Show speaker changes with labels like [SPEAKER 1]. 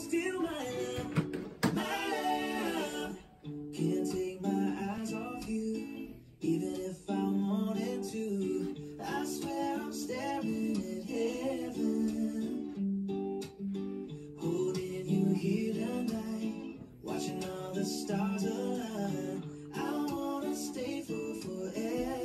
[SPEAKER 1] Steal still my love, my love. Can't take my eyes off you, even if I wanted to. I swear I'm staring at heaven, holding you here tonight, watching all the stars align. I wanna stay for forever.